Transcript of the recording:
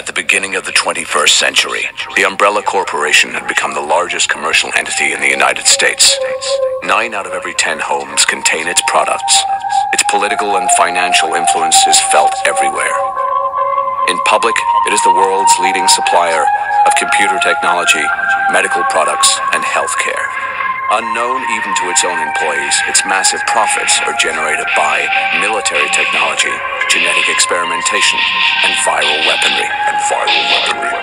At the beginning of the 21st century, the Umbrella Corporation had become the largest commercial entity in the United States. Nine out of every ten homes contain its products. Its political and financial influence is felt everywhere. In public, it is the world's leading supplier of computer technology, medical products, and healthcare. Unknown even to its own employees, its massive profits are generated by genetic experimentation, and viral weaponry. And viral weaponry.